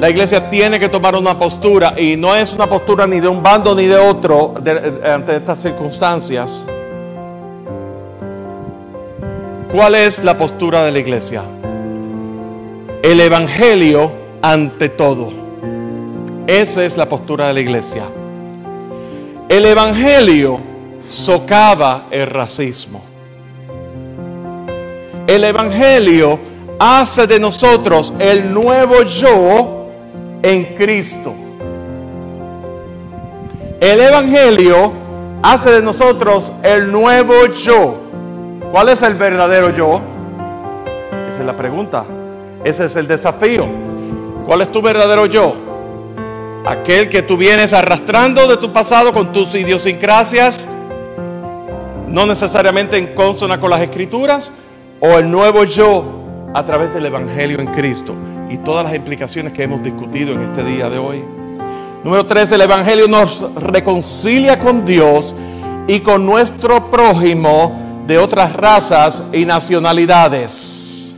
La iglesia tiene que tomar una postura y no es una postura ni de un bando ni de otro ante estas circunstancias. ¿Cuál es la postura de la iglesia? El Evangelio ante todo. Esa es la postura de la iglesia. El Evangelio socava el racismo. El Evangelio hace de nosotros el nuevo yo en Cristo. El Evangelio hace de nosotros el nuevo yo. ¿Cuál es el verdadero yo? Esa es la pregunta. Ese es el desafío. ¿Cuál es tu verdadero yo? Aquel que tú vienes arrastrando de tu pasado con tus idiosincrasias, no necesariamente en consona con las escrituras, o el nuevo yo a través del Evangelio en Cristo y todas las implicaciones que hemos discutido en este día de hoy. Número tres, el Evangelio nos reconcilia con Dios y con nuestro prójimo de otras razas y nacionalidades.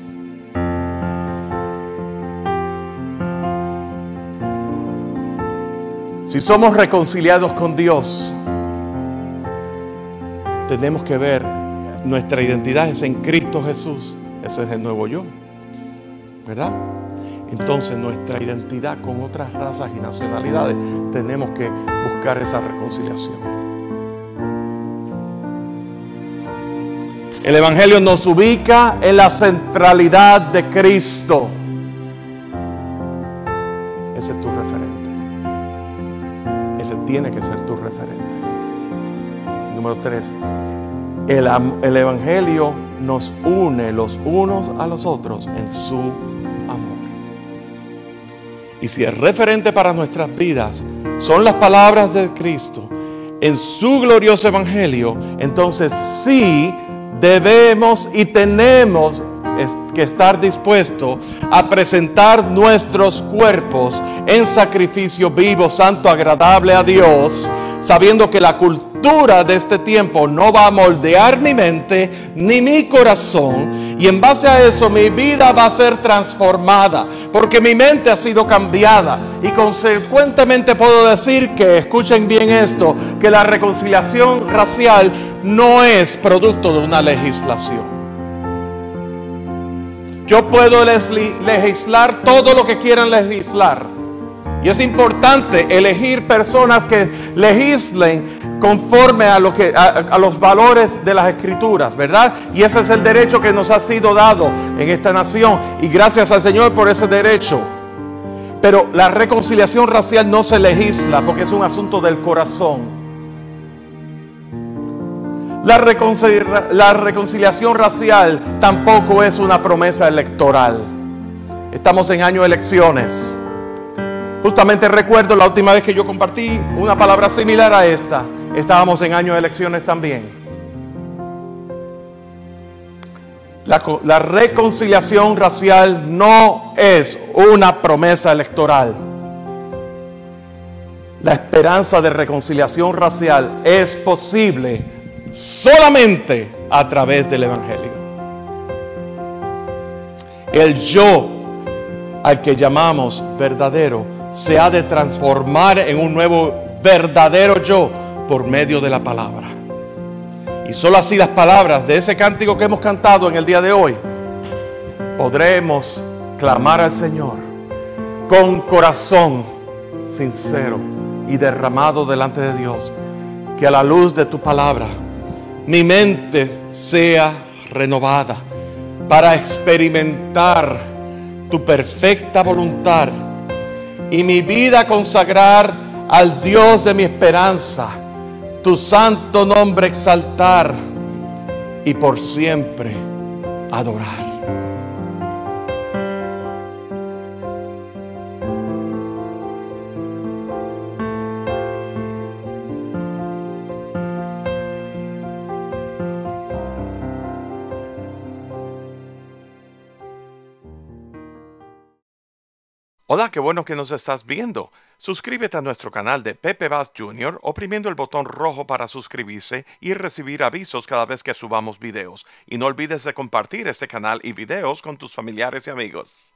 Si somos reconciliados con Dios, tenemos que ver nuestra identidad es en Cristo Jesús. Ese es el nuevo yo. ¿Verdad? Entonces nuestra identidad con otras razas y nacionalidades tenemos que buscar esa reconciliación. El Evangelio nos ubica en la centralidad de Cristo. Ese es tu referente tiene que ser tu referente. Número tres, el, el Evangelio nos une los unos a los otros en su. Y si el referente para nuestras vidas son las palabras de Cristo en su glorioso Evangelio, entonces sí debemos y tenemos que estar dispuesto a presentar nuestros cuerpos en sacrificio vivo, santo, agradable a Dios, sabiendo que la cultura de este tiempo no va a moldear mi mente ni mi corazón. Y en base a eso mi vida va a ser transformada, porque mi mente ha sido cambiada. Y consecuentemente puedo decir que, escuchen bien esto, que la reconciliación racial no es producto de una legislación. Yo puedo legislar todo lo que quieran legislar. Y es importante elegir personas que legislen conforme a, los valores de las escrituras, ¿verdad? Y ese es el derecho que nos ha sido dado en esta nación. Y gracias al Señor por ese derecho. Pero la reconciliación racial no se legisla porque es un asunto del corazón. La, reconciliación racial tampoco es una promesa electoral. Estamos en año de elecciones. Justamente recuerdo la última vez que yo compartí una palabra similar a esta. Estábamos en año de elecciones también. La, la, reconciliación racial no es una promesa electoral. La esperanza de reconciliación racial es posible solamente a través del Evangelio. El yo al que llamamos verdadero se ha de transformar en un nuevo verdadero yo por medio de la palabra. Y solo así las palabras de ese cántico que hemos cantado en el día de hoy podremos clamar al Señor con corazón sincero y derramado delante de Dios, que a la luz de tu palabra mi mente sea renovada para experimentar tu perfecta voluntad y mi vida consagrar al Dios de mi esperanza, tu santo nombre exaltar y por siempre adorar. Hola, qué bueno que nos estás viendo. Suscríbete a nuestro canal de Pepe Bass Jr. oprimiendo el botón rojo para suscribirse y recibir avisos cada vez que subamos videos. Y no olvides de compartir este canal y videos con tus familiares y amigos.